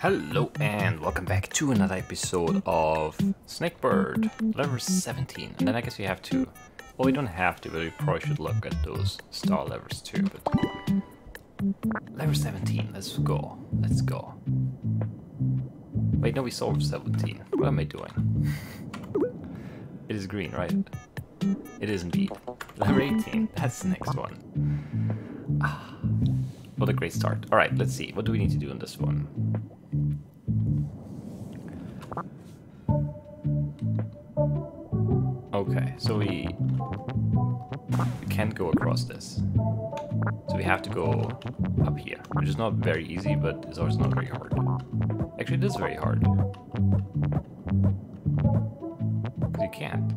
Hello and welcome back to another episode of Snakebird, level 17. And then I guess we have to, well we don't have to, but we probably should look at those star levels too. But level 17, let's go, let's go. Wait, no, we solved 17. What am I doing? It is green, right? It is indeed. Level 18, that's the next one. Ah, what a great start. Alright, let's see. What do we need to do on this one? Okay, so we, we can't go across this. So we have to go up here, which is not very easy, but it's also not very hard. Actually, it is very hard. Because you can't.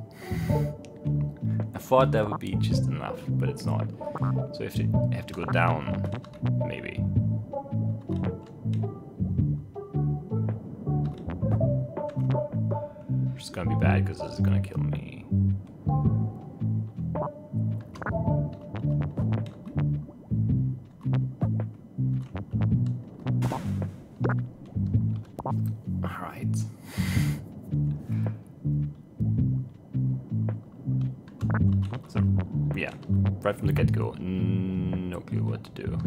I thought that would be just enough, but it's not. So if you have to go down, maybe. Is gonna be bad because this is gonna kill me. No clue what to do.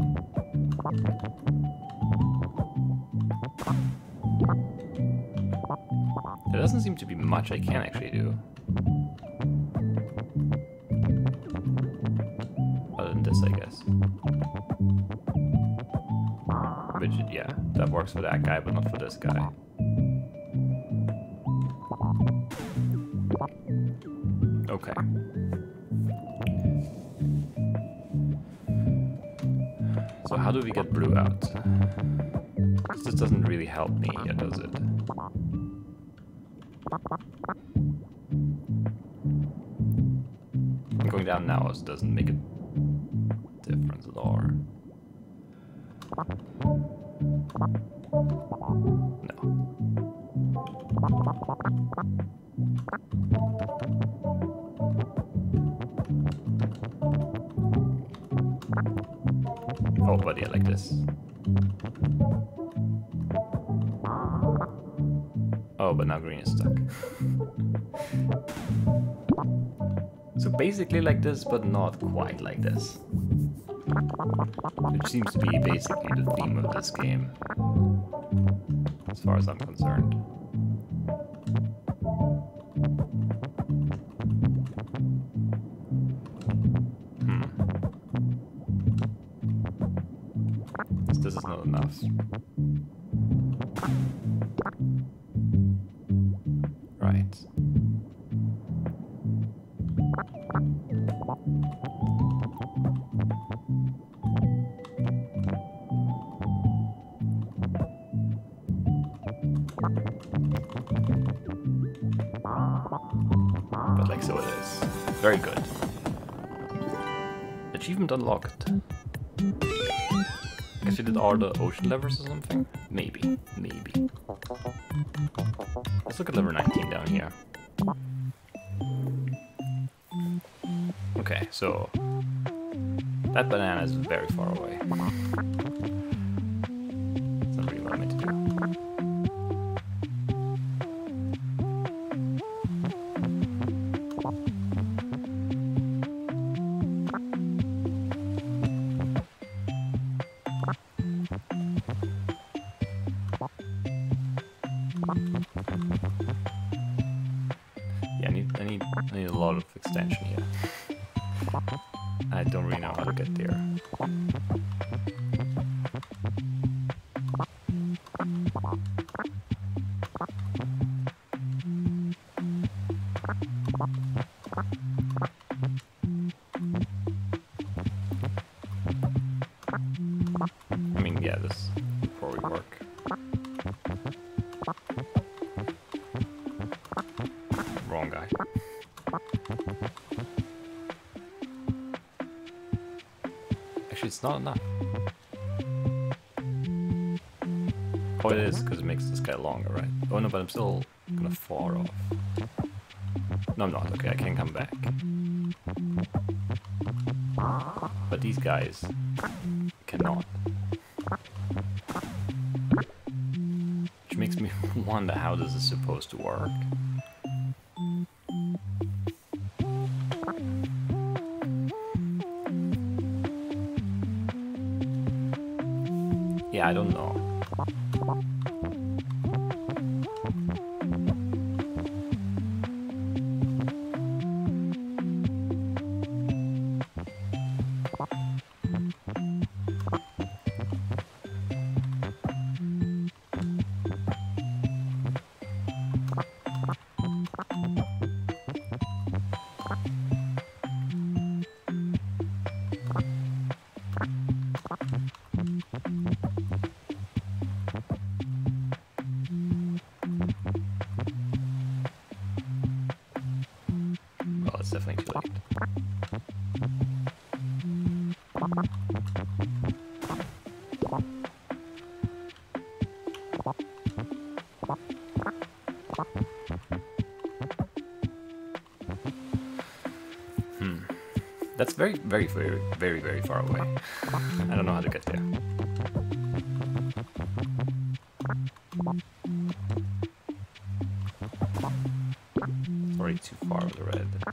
There doesn't seem to be much I can actually do. Other than this, I guess. Which, yeah, that works for that guy, but not for this guy. How do we get blue out? This doesn't really help me here, does it? Going down now doesn't make a difference at all. Basically like this, but not quite like this. Which seems to be basically the theme of this game. As far as I'm concerned. Hmm. This is not enough. Achievement unlocked. I guess we did all the ocean levers or something? Maybe. Maybe. Let's look at lever 19 down here. Okay, so... That banana is very far away. Not enough. Oh, it is, because it makes this guy longer, right? Oh no, but I'm still gonna fall off. No, I'm not. Okay, I can come back. But these guys cannot. Which makes me wonder how this is supposed to work. Definitely too late. Hmm. That's very, very, very, very, very far away. I don't know how to get there. Already too far with the red.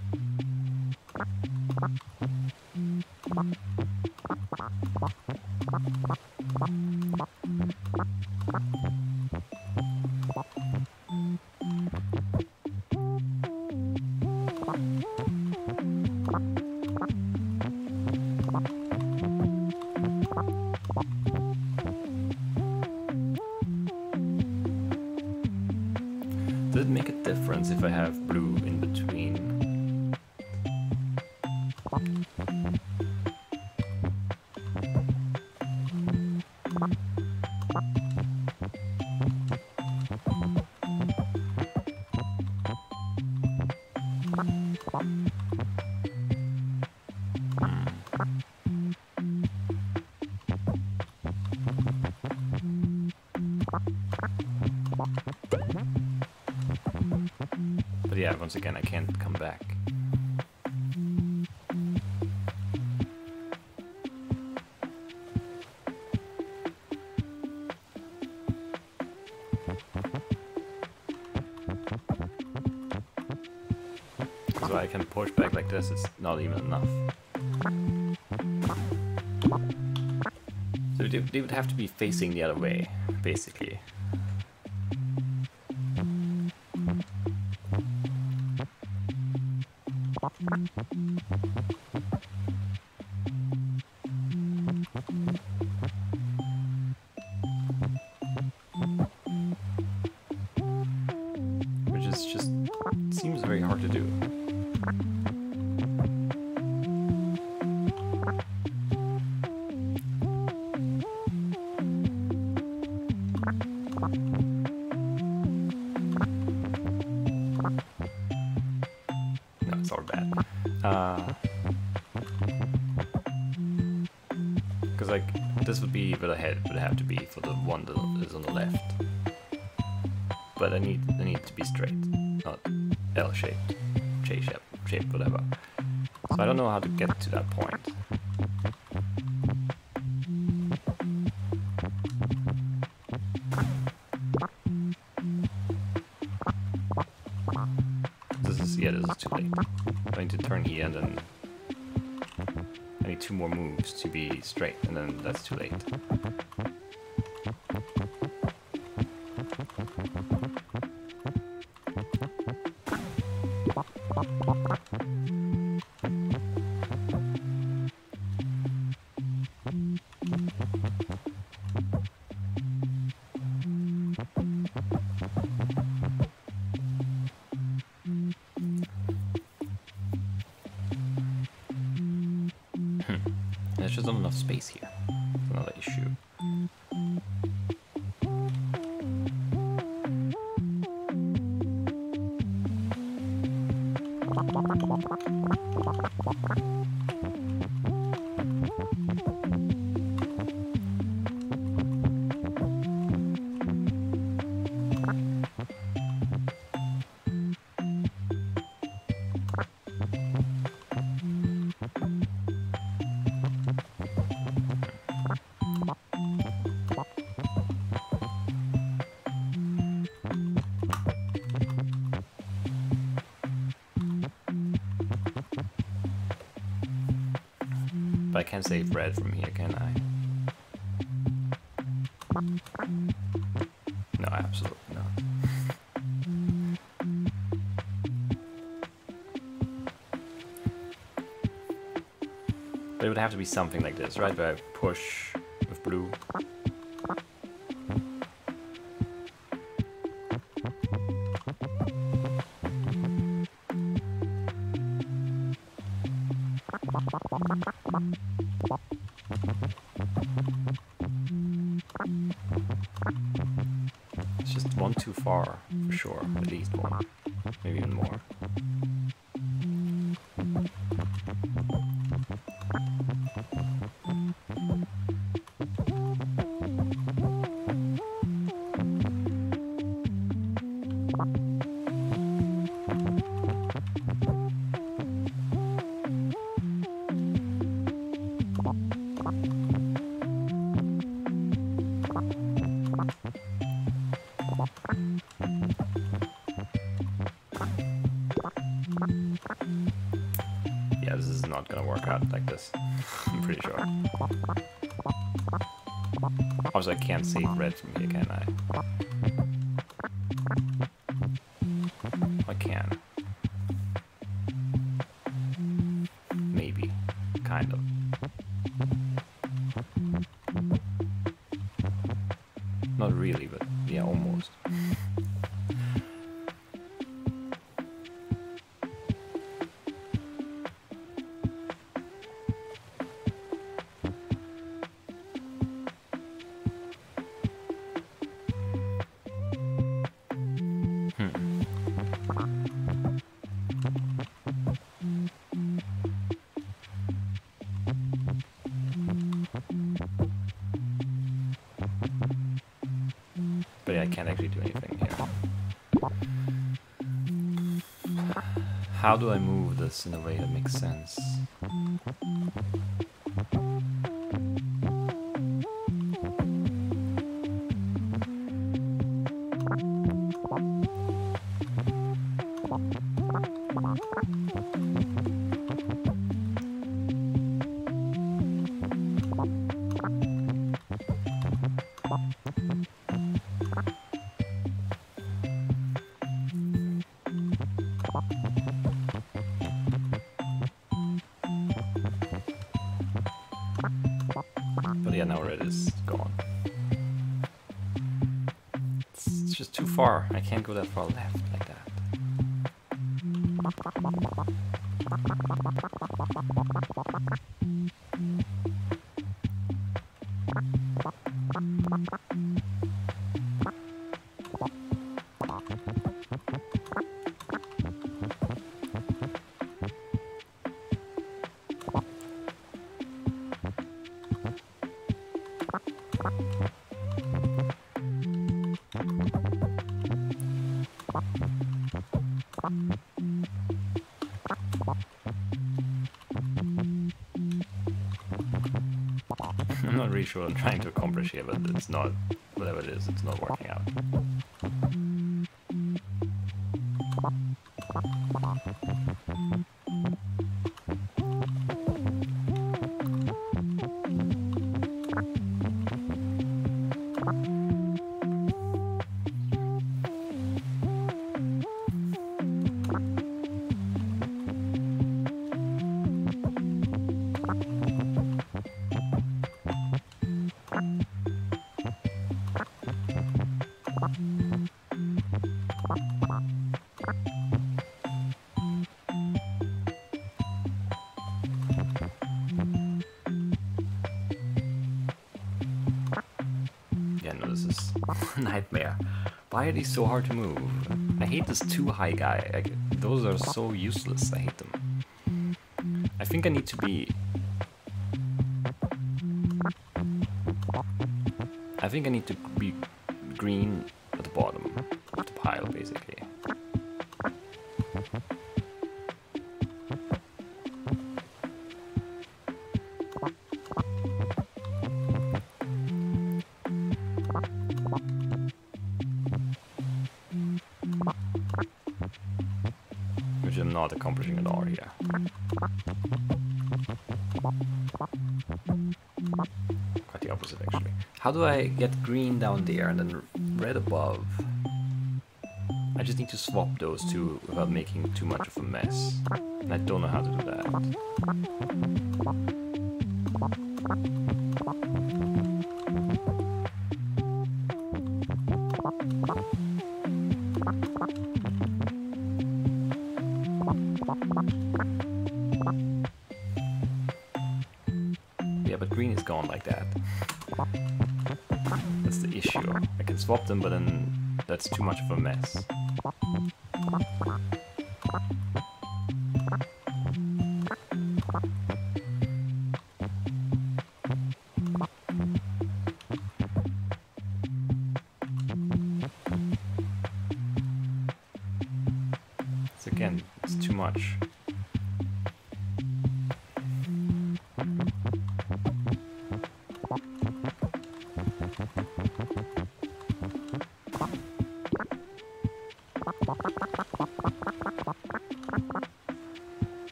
Yeah, once again, I can't come back. So I can push back like this, it's not even enough. So they, they would have to be facing the other way, basically. Not L shaped, J shape, shape, whatever. So I don't know how to get to that point. This is yeah, this is too late. I need to turn here and then I need two more moves to be straight, and then that's too late. But I can't save red from here, can I? No, absolutely not. It would have to be something like this, right? Where I push sure. Also, I can't save red from here, can? I How do I move this in a way that makes sense? But yeah, now red is gone. It's, it's just too far. I can't go that far left like that. Sure I'm trying to accomplish here, but it's not, whatever it is, it's not working out. nightmare. Why are these so hard to move? I hate this too high guy. Like, those are so useless. I hate them. I think I need to be... I think I need to be green at the bottom of the pile, basically. Do I get green down there and then red above? I just need to swap those two without making too much of a mess. And I don't know how to do that. Issue. I can swap them, but then that's too much of a mess.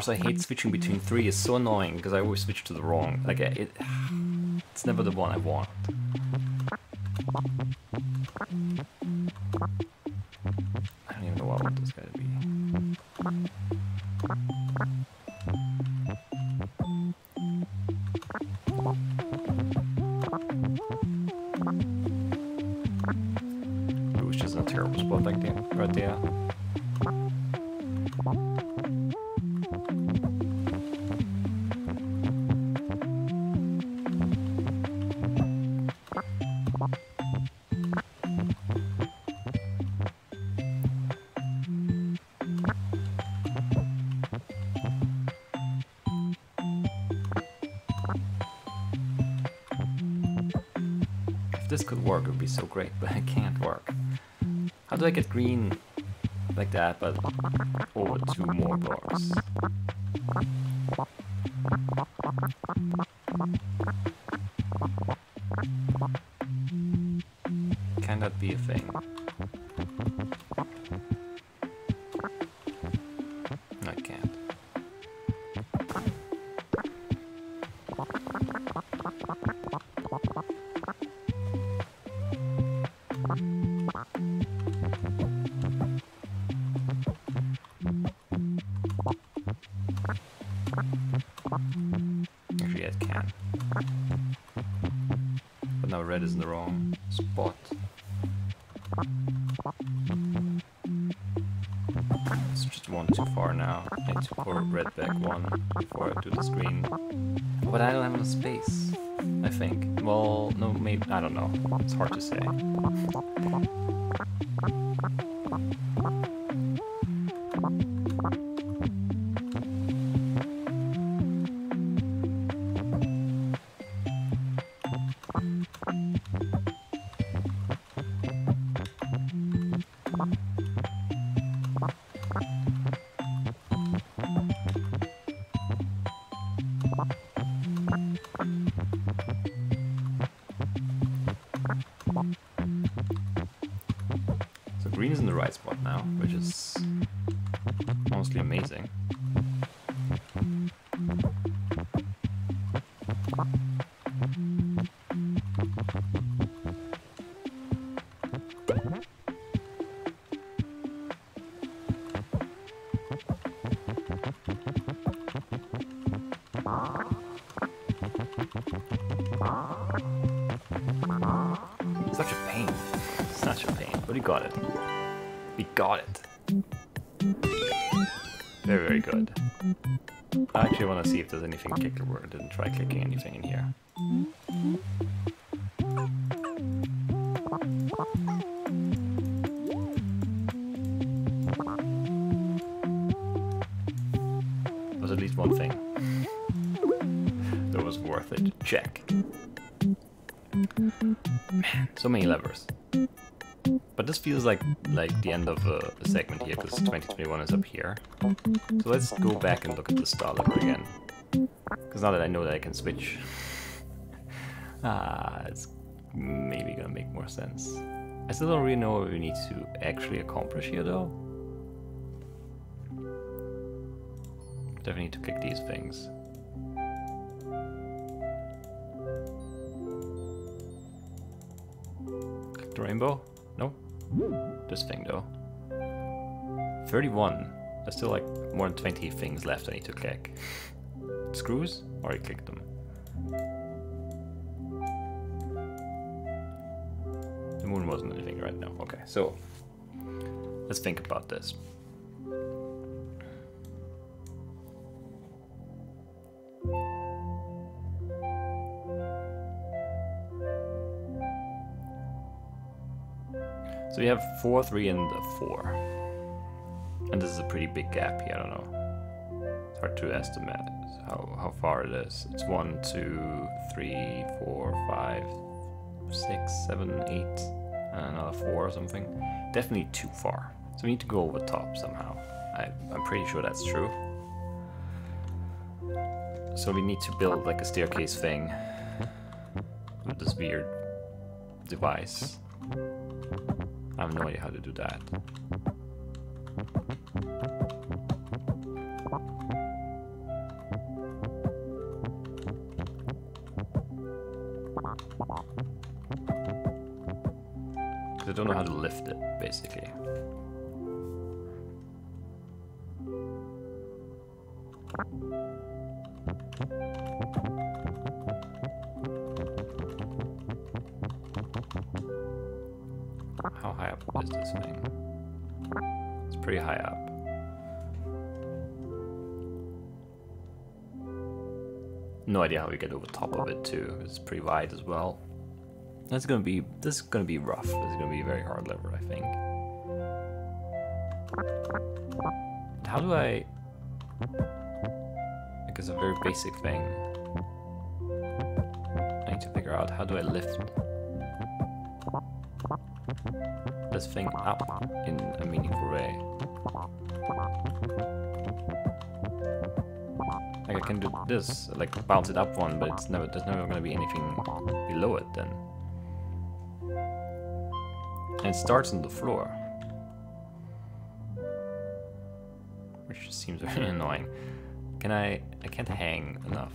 Also, I hate switching between three. It's so annoying because I always switch to the wrong. Like, it, it's never the one I want. This could work, it would be so great, but it can't work. How do I get green like that, but over two more blocks? Don't know. It's hard to say. Is in the right there's anything kicker where I didn't try clicking anything in here. There's at least one thing that was worth it. Check. Man, so many levers. But this feels like like the end of uh, a, a segment here because 2021 is up here. So let's go back and look at the star lever again. Because now that I know that I can switch, ah, it's maybe gonna make more sense. I still don't really know what we need to actually accomplish here though. Definitely need to click these things. Click the rainbow? No? This thing though. 31. There's still like more than 20 things left I need to click. Screws? Or I clicked them. The moon wasn't anything right now. Okay, so let's think about this. So we have 4, 3, and 4. And this is a pretty big gap here, I don't know. Hard to estimate how, how far it is. It's 1, 2, 3, 4, 5, 6, 7, 8, and another 4 or something. Definitely too far. So we need to go over top somehow. I, I'm pretty sure that's true. So we need to build like a staircase thing with this weird device. I have no idea how to do that. I don't know how to lift it, basically. How high up is this thing? It's pretty high up. No idea how we get over top of it too. It's pretty wide as well. That's gonna be this is gonna be rough. This is gonna be a very hard lever, I think. How do I like it's a very basic thing. I need to figure out how do I lift this thing up in a meaningful way. Like I can do this, like bounce it up one, but it's never there's never gonna be anything below it then. And it starts on the floor. Which just seems very annoying. Can I I can't hang enough.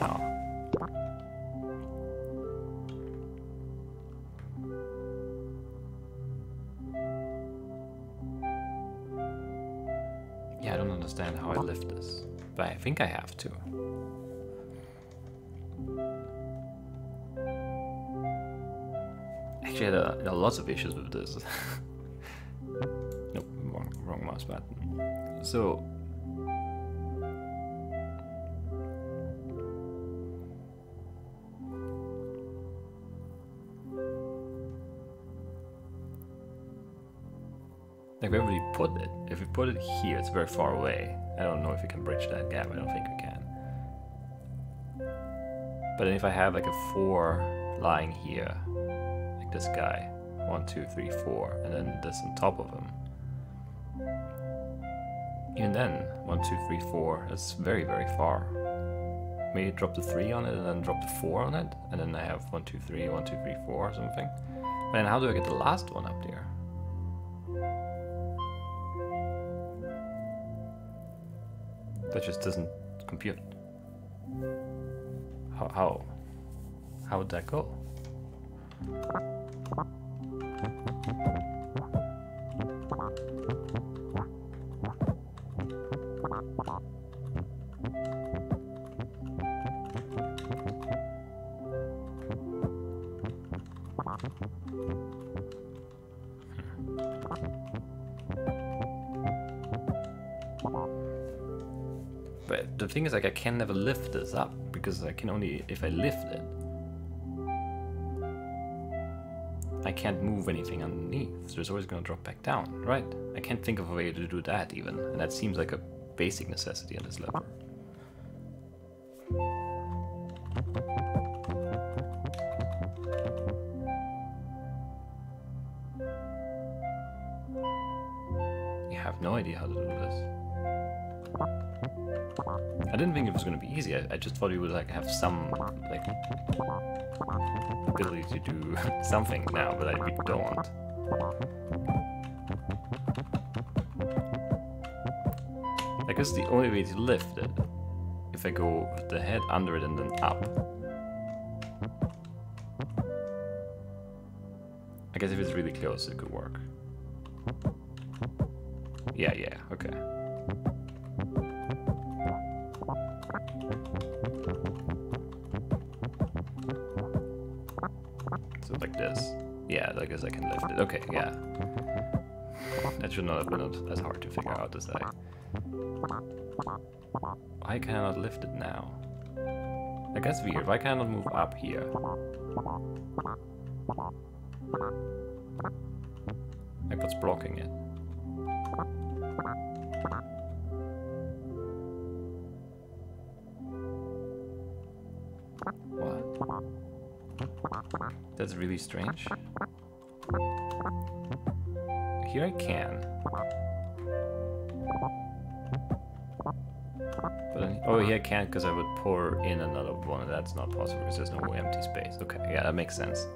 No. Yeah, I don't understand how I lift this. But I think I have to. Actually, had, a, had lots of issues with this. nope, wrong, wrong mouse button. So... Like where would we put it? If we put it here, it's very far away. I don't know if we can bridge that gap. I don't think we can. But then if I have like a four lying here, this guy, one, two, three, four, and then this on top of him. Even then, one, two, three, four, that's very, very far. Maybe drop the three on it and then drop the four on it, and then I have one, two, three, one, two, three, four or something. But then how do I get the last one up there? That just doesn't compute. How how how would that go? But the thing is, like, I can never lift this up because I can only if I lift it. I can't move anything underneath, so it's always gonna drop back down, right? I can't think of a way to do that even, and that seems like a basic necessity on this level. I have no idea how to do this. I didn't think it was going to be easy. I, I, just thought you would like have some like ability to do something now, but I don't. Guess the only way to lift it, if I go with the head under it and then up. I guess if it's really close, it could work. Yeah, yeah, That should not have been as hard to figure out as I... Why cannot lift it now? I guess weird. Why cannot move up here? Like what's blocking it? What? That's really strange. Here I can. But then, oh, here I can't because I would pour in another one, and that's not possible because there's no empty space. Okay, yeah, that makes sense.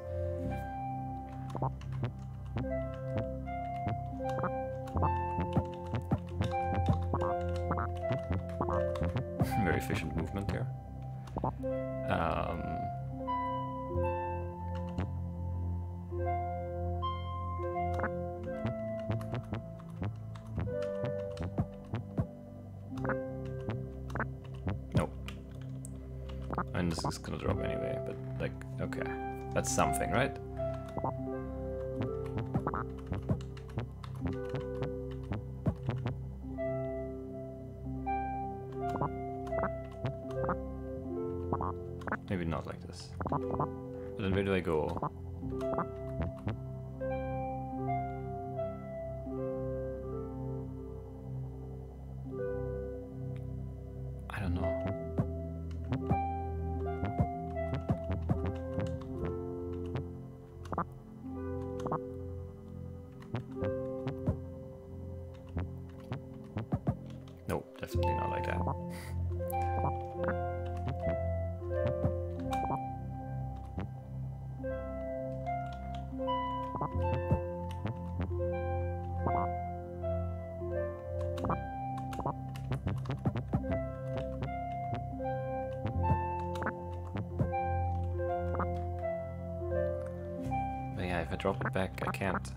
Can't.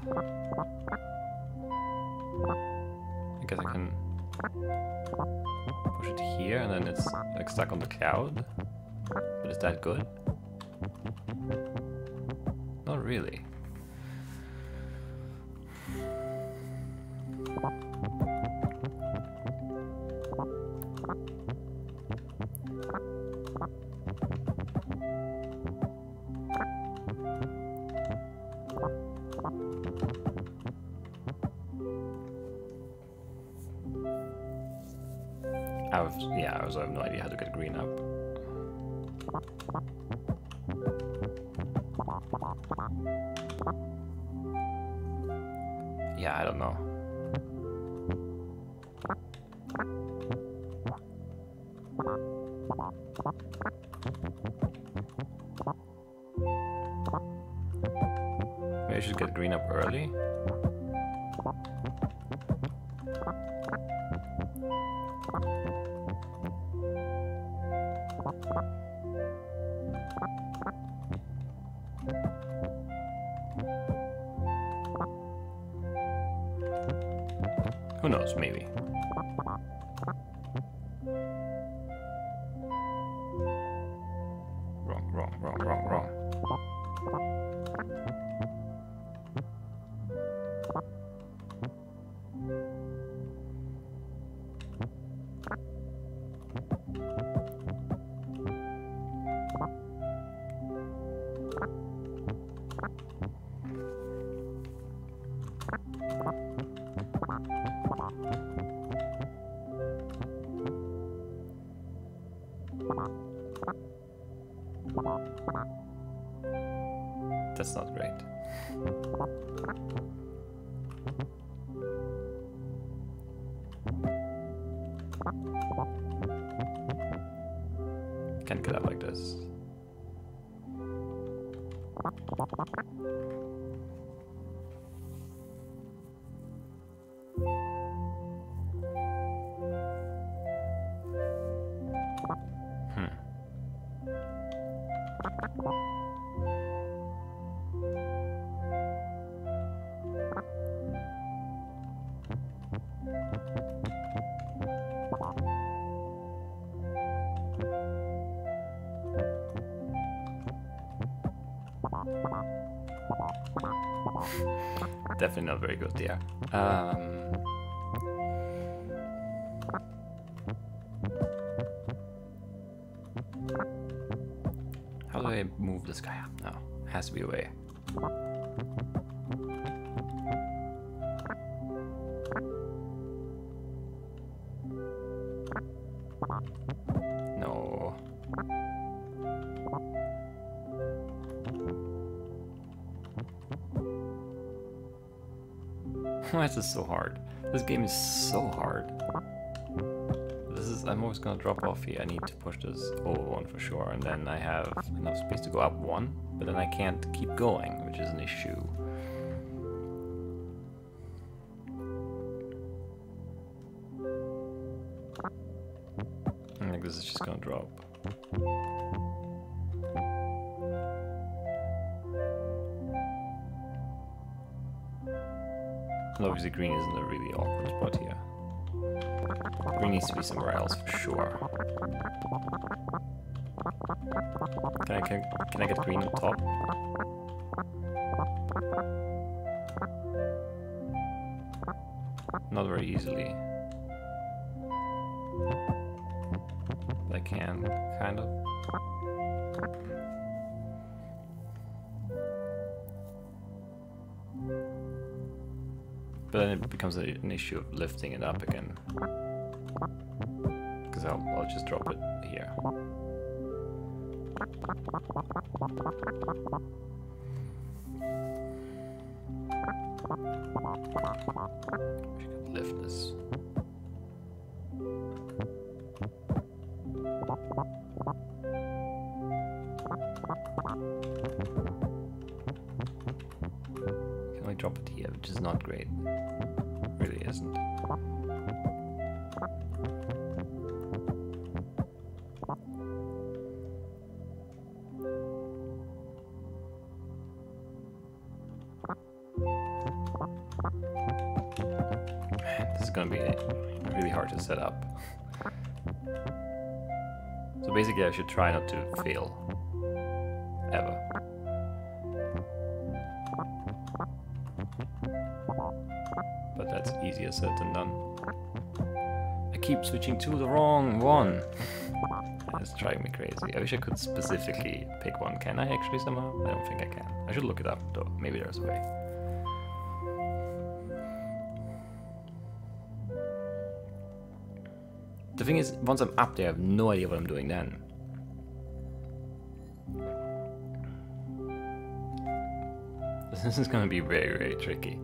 I guess I can push it here and then it's like stuck on the cloud. But is that good? Not really. Yeah, I don't know. Can't get up like this. Definitely not very good there. Um, how do I move this guy up now? Has to be a way. Why is this so hard? This game is so hard. This is, I'm always gonna drop off here. I need to push this over one for sure, and then I have enough space to go up one, but then I can't keep going, which is an issue. I think this is just gonna drop. Obviously green isn't a really awkward spot here. Green needs to be somewhere else for sure. Can I can, can I get green on top? Not very easily. Becomes an issue of lifting it up again. Because I'll, I'll just drop it here. Could lift this. Can only drop it here, which is not great. Is gonna be really hard to set up. So basically I should try not to fail. Ever. But that's easier said than done. I keep switching to the wrong one. That's driving me crazy. I wish I could specifically pick one. Can I actually somehow? I don't think I can. I should look it up though. Maybe there's a way. The thing is, once I'm up there, I have no idea what I'm doing then. This is gonna be very, very tricky.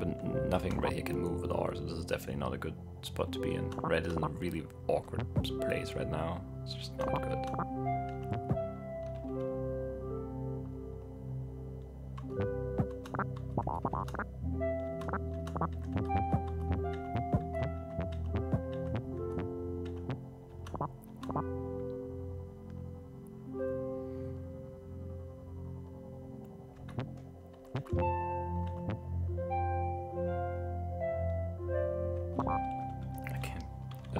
But nothing red here can move with R, so this is definitely not a good spot to be in. Red is in a really awkward place right now. It's just not good.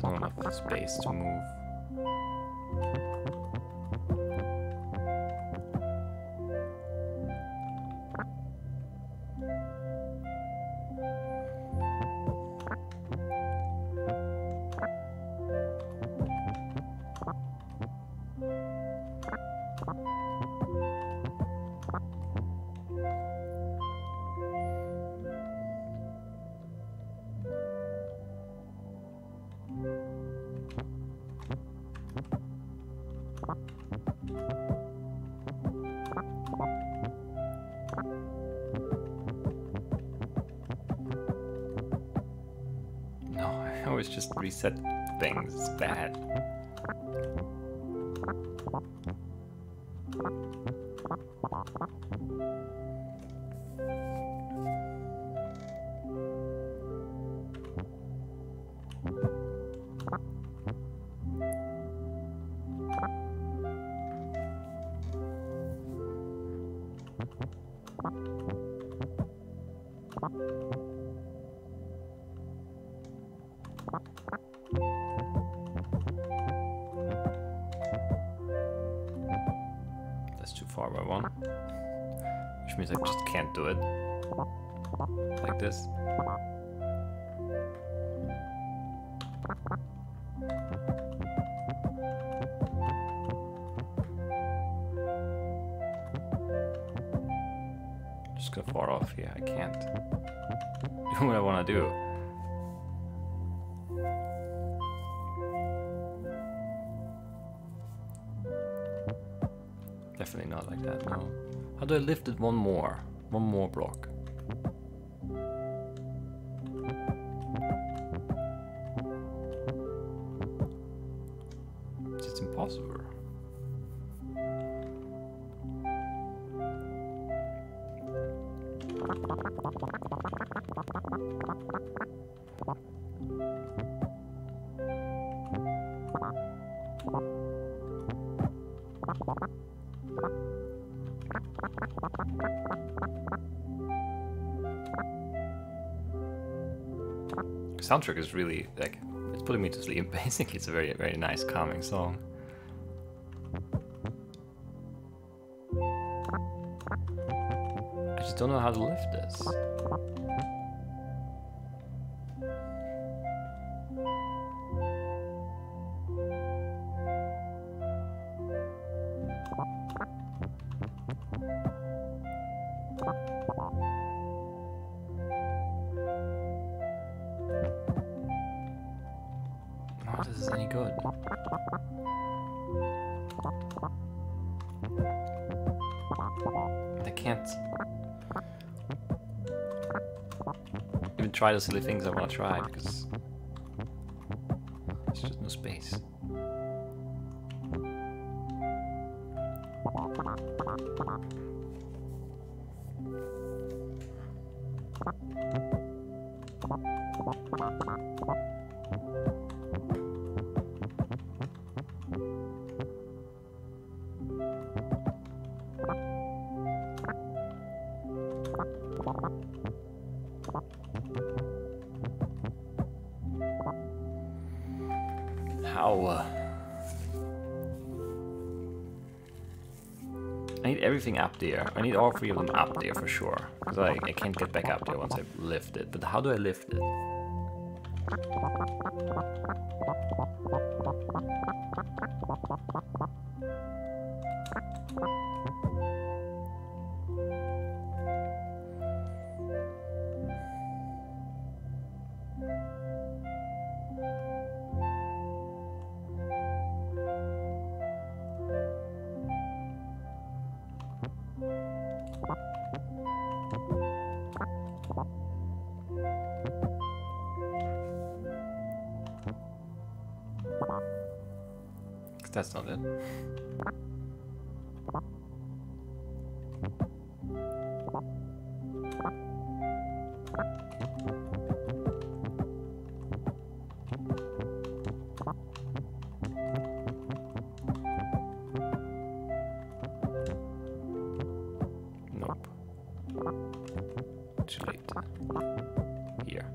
There's not enough space to move. Things. It's bad. far by one. Which means I just can't do it. Like this. Just go far off here, I can't do what I want to do. Definitely not like that, no. How do I lift it one more? One more block. Soundtrack is really like it's putting me to sleep. Basically, it's a very very nice calming song. I just don't know how to lift this. Any good. I can't even try the silly things I want to try because there's just no space. Up there. I need all three of them up there for sure. Because I, I can't get back up there once I lift it. But how do I lift it? That's not it. Nope. Too late. Here.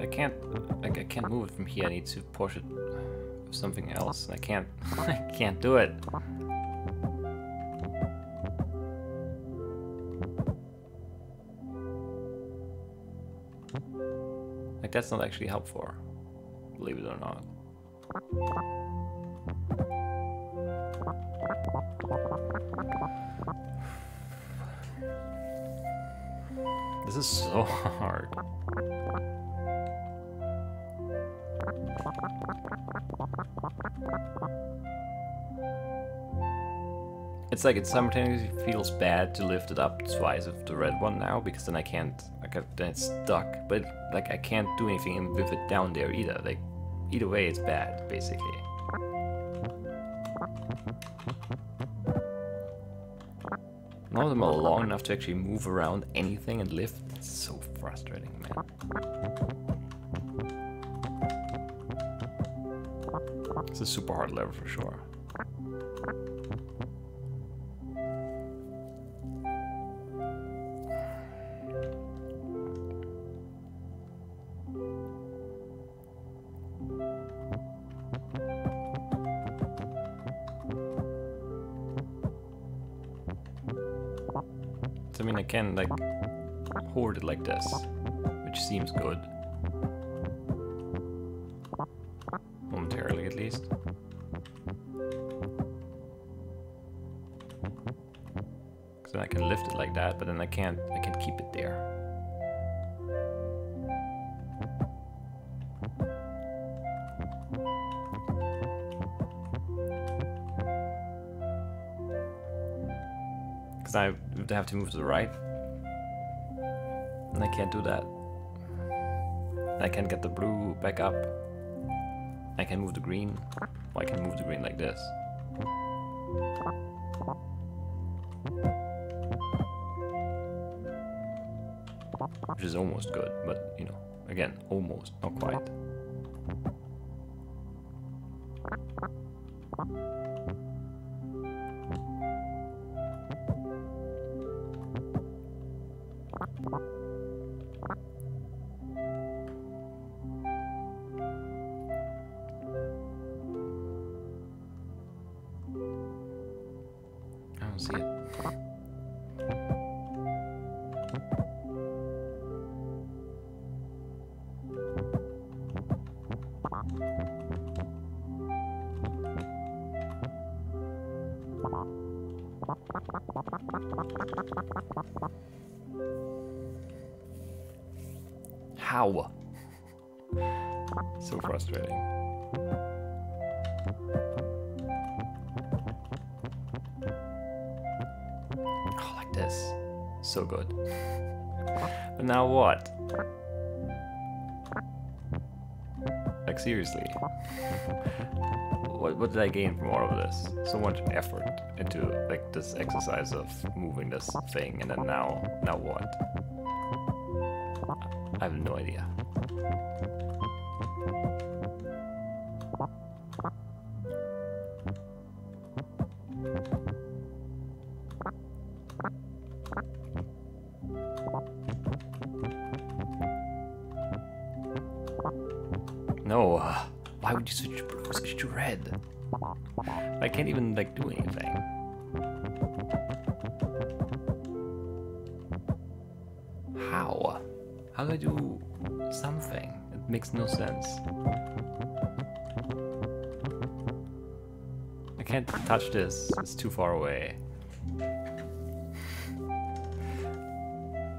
I can't I can't move it from here. I need to push it something else. I can't I can't do it. Like that's not actually helpful, believe it or not. This is so hard. It's like it simultaneously feels bad to lift it up twice with the red one now because then I can't, like then it's stuck. But like I can't do anything with it down there either. Like either way, it's bad basically. None of them are long enough to actually move around anything and lift. It's so frustrating, man. It's a super hard level for sure. Can like hoard it like this, which seems good. Momentarily, at least. Then I can lift it like that, but then I can't. I can't keep it there. Because I would have to move to the right. And I can't do that. I can get the blue back up. I can move the green. I can move the green like this. Which is almost good, but you know, again, almost, not quite. I what? Like seriously. What, what did I gain from all of this? So much effort into like this exercise of moving this thing and then now now what? I have no idea. Can't even like do anything. How? How do I do something? It makes no sense. I can't touch this, it's too far away.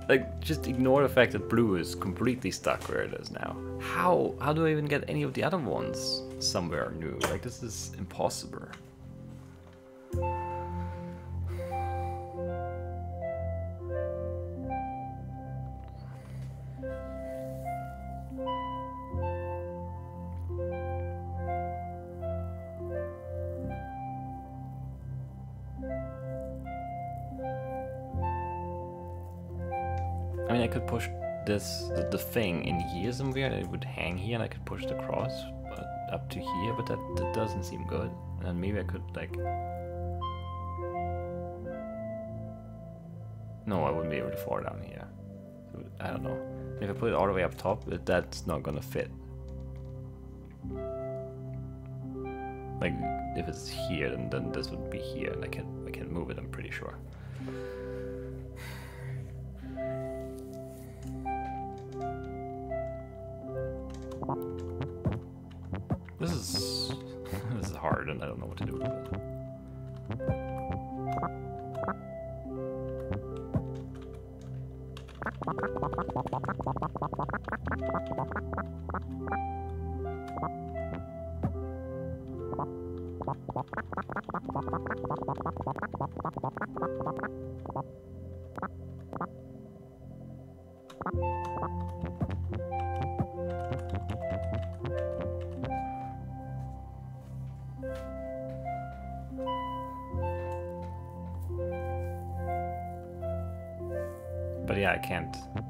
Like, just ignore the fact that blue is completely stuck where it is now. How how do I even get any of the other ones somewhere new? Like, this is impossible. Thing in here somewhere, and it would hang here, and I could push the cross but up to here, but that, that doesn't seem good. And maybe I could, like... No, I wouldn't be able to fall down here. I don't know. If I put it all the way up top, that's not gonna fit. Like, if it's here, then, then this would be here, and I can I can move it, I'm pretty sure.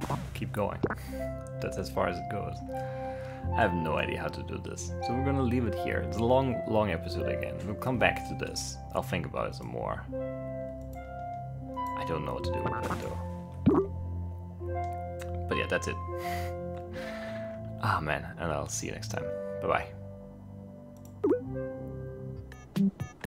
Yeah, keep going. That's as far as it goes. I have no idea how to do this. So we're gonna leave it here. It's a long, long episode again. We'll come back to this. I'll think about it some more. I don't know what to do with it though. But yeah, that's it. Ah man, and I'll see you next time. Bye bye.